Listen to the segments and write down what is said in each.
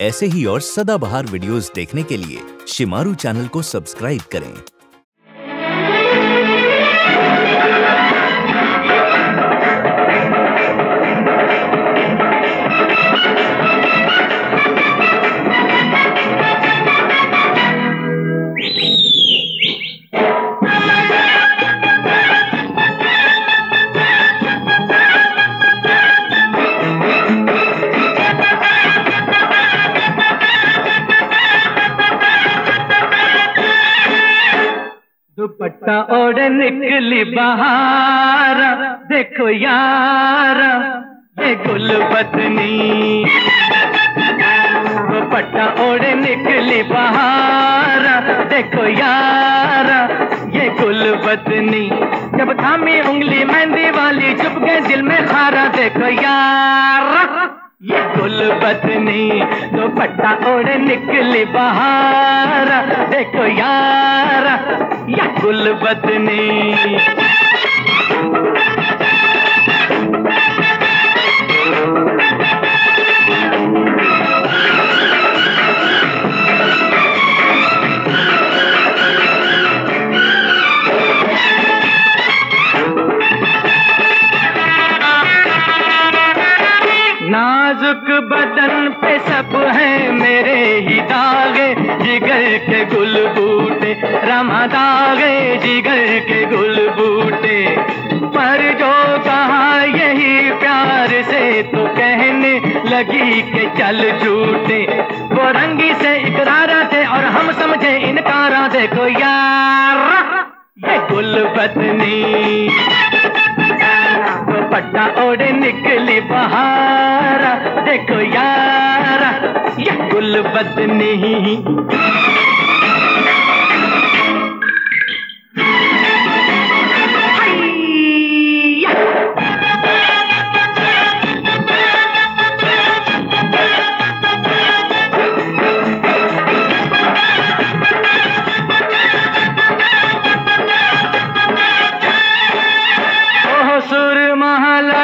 ऐसे ही और सदाबहार वीडियोस देखने के लिए शिमारू चैनल को सब्सक्राइब करें। दुपट्टा ओढ़ निकली बहार। देखो यार, ये गुल बदनी दुपट्टा ओढ़ निकली बहार। देखो यार, ये गुल बदनी जब थामी उंगली मेहंदी वाली, चुप गए दिल में खारा। देखो यार, ये गुल बदनी दुपट्टा ओढ़ निकली बहार। देखो यार गुल बदनी नाजुक बदन दागे जिगर के गुल बूटे। पर जो कहा यही प्यार से तो कहने लगी के चल झूठे। वो रंगी से इकरारा थे और हम समझे इनकारा देखो यार। ये गुल बदनी दुपट्टा ओढ़े निकली बहार। देखो यार, ये गुल बदनी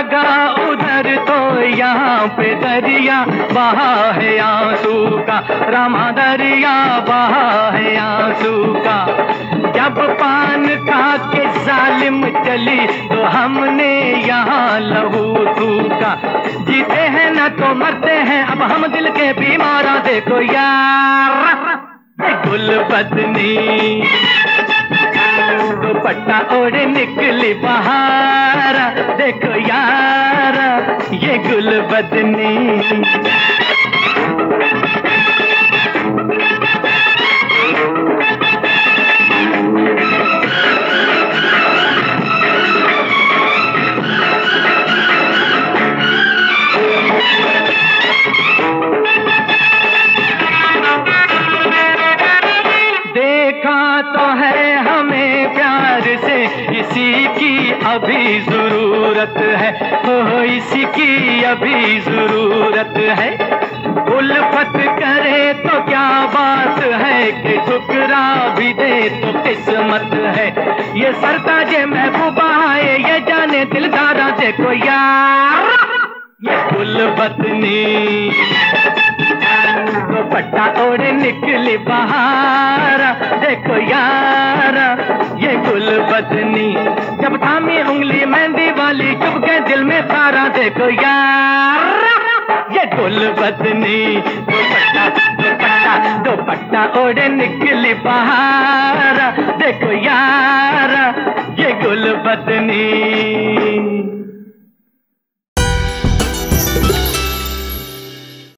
लगा उधर तो यहाँ पे दरिया बहा है आँसू का। रामा दरिया बहा है आँसू का। जब पान खा के जालिम चली तो हमने यहाँ लहू थूका जीते हैं न तो मरते हैं, अब हम दिल के बीमारा देखो यार गुल बदनी दुपट्टा ओढ़े निकली बाहर। देखो यार ये गुल बदनी अभी ज़रूरत है। हो इसी की अभी ज़रूरत है। उल्फत करे तो क्या बात है कि ठुकरा भी दे तो किस्मत है। ये सरताज महबूबा है ये जाने दिलदारा देखो यार ये गुल बदनी दुपट्टा ओढ़े निकली बहार देखो यार बदनी जब थामी उंगली मेहंदी वाली, चुप के दिल में सारा देखो यार। ये गुल बदनी दुपट्टा दुपट्टा ओढ़े निकली बाहर। देखो यार।